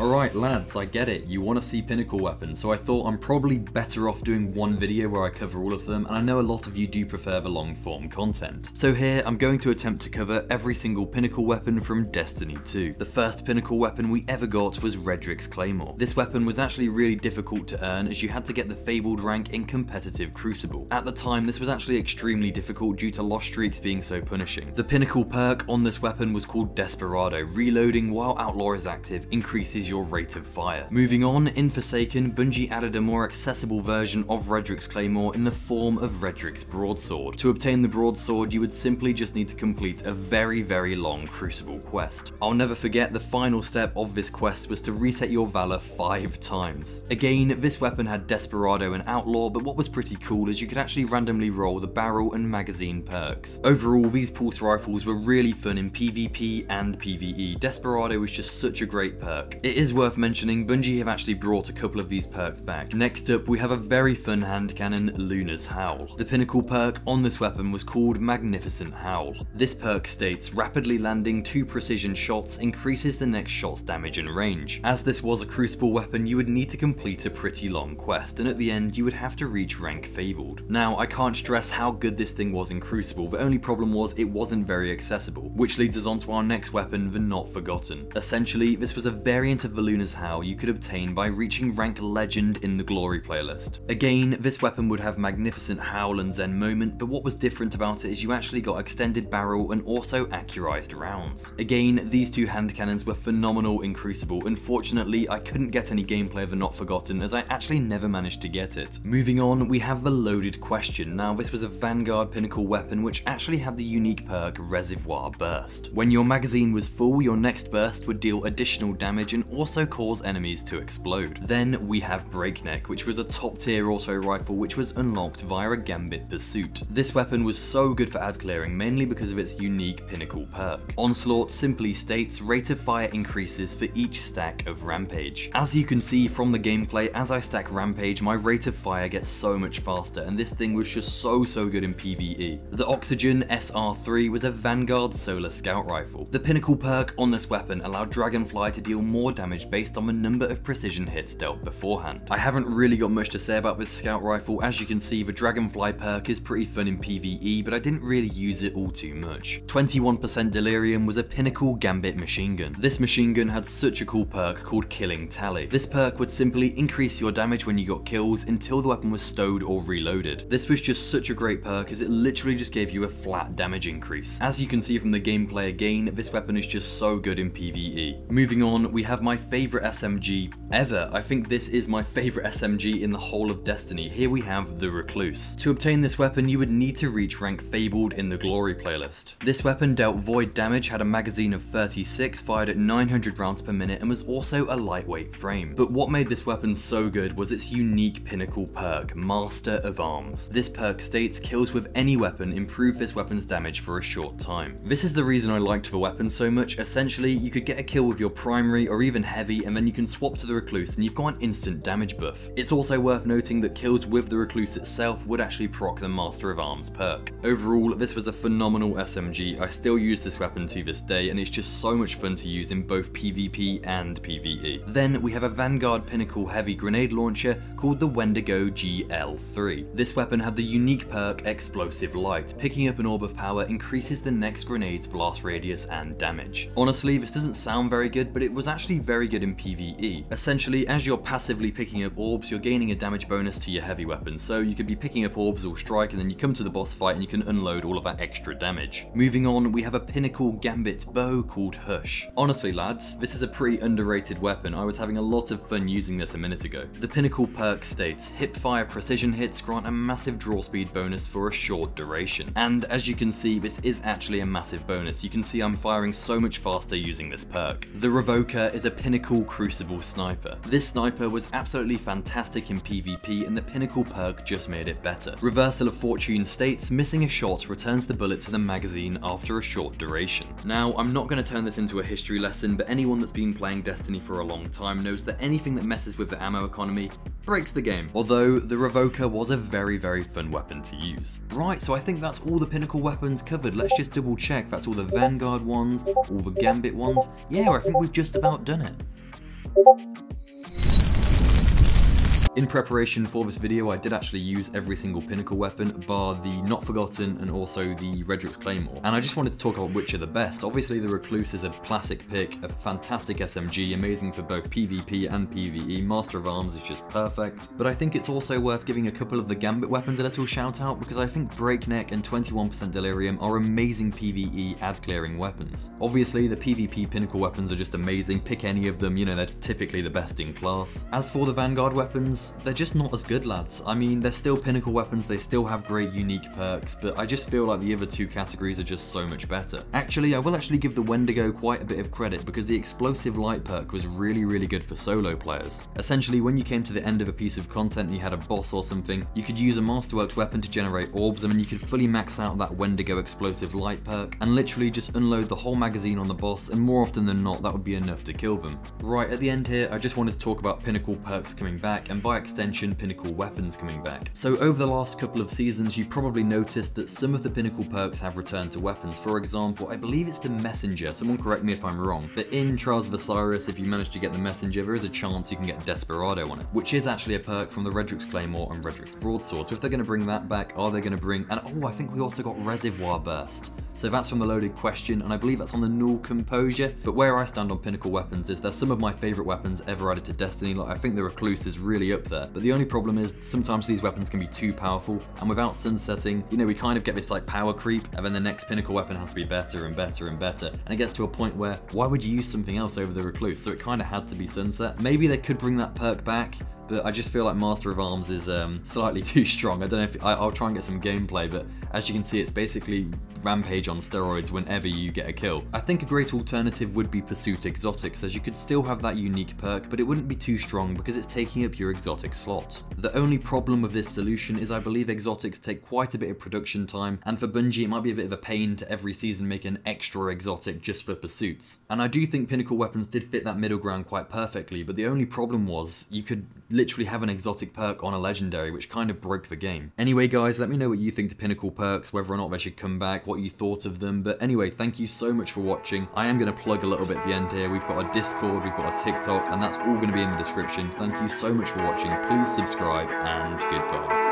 Alright lads, I get it, you want to see pinnacle weapons, so I thought I'm probably better off doing one video where I cover all of them, and I know a lot of you do prefer the long form content. So here, I'm going to attempt to cover every single pinnacle weapon from Destiny 2. The first pinnacle weapon we ever got was Redrix's Claymore. This weapon was actually really difficult to earn as you had to get the Fabled rank in competitive Crucible. At the time, this was actually extremely difficult due to lost streaks being so punishing. The pinnacle perk on this weapon was called Desperado. Reloading while Outlaw is active increases your rate of fire. Moving on, in Forsaken, Bungie added a more accessible version of Redrix's Claymore in the form of Redrix's Broadsword. To obtain the Broadsword, you would simply just need to complete a very, very long Crucible quest. I'll never forget the final step of this quest was to reset your Valor 5 times. Again, this weapon had Desperado and Outlaw, but what was pretty cool is you could actually randomly roll the barrel and magazine perks. Overall, these pulse rifles were really fun in PvP and PvE. Desperado was just such a great perk. It is worth mentioning, Bungie have actually brought a couple of these perks back. Next up, we have a very fun hand cannon, Luna's Howl. The pinnacle perk on this weapon was called Magnificent Howl. This perk states, rapidly landing two precision shots increases the next shot's damage and range. As this was a crucible weapon, you would need to complete a pretty long quest, and at the end, you would have to reach rank Fabled. Now, I can't stress how good this thing was in Crucible, the only problem was it wasn't very accessible, which leads us on to our next weapon, the Not Forgotten. Essentially, this was a variant of the Luna's Howl you could obtain by reaching rank Legend in the Glory playlist. Again, this weapon would have magnificent Howl and Zen moment, but what was different about it is you actually got extended barrel and also accurized rounds. Again, these two hand cannons were phenomenal in Crucible. Unfortunately, I couldn't get any gameplay of the Not Forgotten as I actually never managed to get it. Moving on, we have the Loaded Question. Now, this was a Vanguard pinnacle weapon which actually had the unique perk Reservoir Burst. When your magazine was full, your next burst would deal additional damage and also cause enemies to explode. Then we have Breakneck, which was a top tier auto rifle which was unlocked via a Gambit pursuit. This weapon was so good for ad clearing mainly because of its unique pinnacle perk. Onslaught simply states rate of fire increases for each stack of Rampage. As you can see from the gameplay, as I stack Rampage, my rate of fire gets so much faster and this thing was just so so good in PvE. The Oxygen SR3 was a Vanguard Solar Scout Rifle. The pinnacle perk on this weapon allowed Dragonfly to deal more damage based on the number of precision hits dealt beforehand. I haven't really got much to say about this scout rifle, as you can see the Dragonfly perk is pretty fun in PvE, but I didn't really use it all too much. 21% Delirium was a pinnacle Gambit machine gun. This machine gun had such a cool perk called Killing Tally. This perk would simply increase your damage when you got kills until the weapon was stowed or reloaded. This was just such a great perk as it literally just gave you a flat damage increase. As you can see from the gameplay again, this weapon is just so good in PvE. Moving on, we have my favourite SMG ever. I think this is my favourite SMG in the whole of Destiny. Here we have the Recluse. To obtain this weapon, you would need to reach rank Fabled in the Glory playlist. This weapon dealt void damage, had a magazine of 36, fired at 900 rounds per minute, and was also a lightweight frame. But what made this weapon so good was its unique pinnacle perk, Master of Arms. This perk states kills with any weapon improve this weapon's damage for a short time. This is the reason I liked the weapon so much. Essentially, you could get a kill with your primary or even heavy, and then you can swap to the Recluse and you've got an instant damage buff. It's also worth noting that kills with the Recluse itself would actually proc the Master of Arms perk. Overall, this was a phenomenal SMG. I still use this weapon to this day, and it's just so much fun to use in both PvP and PvE. Then we have a Vanguard Pinnacle heavy grenade launcher called the Wendigo GL3. This weapon had the unique perk Explosive Light. Picking up an orb of power increases the next grenade's blast radius and damage. Honestly, this doesn't sound very good, but it was actually very good in PvE. Essentially, as you're passively picking up orbs, you're gaining a damage bonus to your heavy weapon, so you could be picking up orbs or strike and then you come to the boss fight and you can unload all of that extra damage. Moving on, we have a pinnacle gambit bow called Hush. Honestly lads, this is a pretty underrated weapon, I was having a lot of fun using this a minute ago. The pinnacle perk states, hip fire precision hits grant a massive draw speed bonus for a short duration. And as you can see, this is actually a massive bonus, you can see I'm firing so much faster using this perk. The Revoker is a pinnacle crucible sniper. This sniper was absolutely fantastic in PvP and the pinnacle perk just made it better. Reversal of Fortune states missing a shot returns the bullet to the magazine after a short duration. Now, I'm not going to turn this into a history lesson, but anyone that's been playing Destiny for a long time knows that anything that messes with the ammo economy breaks the game. Although, the Revoker was a very, very fun weapon to use. Right, so I think that's all the pinnacle weapons covered. Let's just double check. That's all the Vanguard ones, all the Gambit ones. Yeah, I think we've just about done it. ạ. In preparation for this video, I did actually use every single Pinnacle weapon, bar the Not Forgotten and also the Redrix Claymore. And I just wanted to talk about which are the best. Obviously, the Recluse is a classic pick, a fantastic SMG, amazing for both PvP and PvE. Master of Arms is just perfect. But I think it's also worth giving a couple of the Gambit weapons a little shout out because I think Breakneck and 21% Delirium are amazing PvE ad clearing weapons. Obviously, the PvP Pinnacle weapons are just amazing. Pick any of them, you know, they're typically the best in class. As for the Vanguard weapons, they're just not as good, lads. I mean, they're still pinnacle weapons, they still have great unique perks, but I just feel like the other two categories are just so much better. Actually, I will actually give the Wendigo quite a bit of credit because the explosive light perk was really, really good for solo players. Essentially, when you came to the end of a piece of content and you had a boss or something, you could use a masterworked weapon to generate orbs and then you could fully max out that Wendigo explosive light perk and literally just unload the whole magazine on the boss and more often than not that would be enough to kill them. Right, at the end here, I just wanted to talk about pinnacle perks coming back and by by extension Pinnacle weapons coming back. So over the last couple of seasons you probably noticed that some of the Pinnacle perks have returned to weapons. For example, I believe it's the Messenger, someone correct me if I'm wrong, but in Trials of Osiris if you manage to get the Messenger there is a chance you can get Desperado on it, which is actually a perk from the Redrix Claymore and Redrix Broadsword. So if they're going to bring that back, are they going to bring, and oh I think we also got Reservoir Burst. So that's from the loaded question, and I believe that's on the Null Composure. But where I stand on Pinnacle weapons is they're some of my favourite weapons ever added to Destiny. Like I think the Recluse is really up there. But the only problem is sometimes these weapons can be too powerful, and without sunsetting, you know, we kind of get this like power creep, and then the next Pinnacle weapon has to be better and better and better. And it gets to a point where why would you use something else over the Recluse? So it kind of had to be sunset. Maybe they could bring that perk back, but I just feel like Master of Arms is um, slightly too strong. I don't know if I, will try and get some gameplay, but as you can see, it's basically Rampage on steroids whenever you get a kill. I think a great alternative would be Pursuit Exotics, as you could still have that unique perk, but it wouldn't be too strong because it's taking up your exotic slot. The only problem with this solution is I believe exotics take quite a bit of production time, and for Bungie it might be a bit of a pain to every season make an extra exotic just for pursuits. And I do think Pinnacle weapons did fit that middle ground quite perfectly, but the only problem was you could literally have an exotic perk on a legendary, which kind of broke the game. Anyway guys, let me know what you think to Pinnacle perks, whether or not they should come back, what you thought of them. But anyway, thank you so much for watching. I am going to plug a little bit at the end here. We've got a Discord, we've got a TikTok, and that's all going to be in the description. Thank you so much for watching. Please subscribe, and goodbye.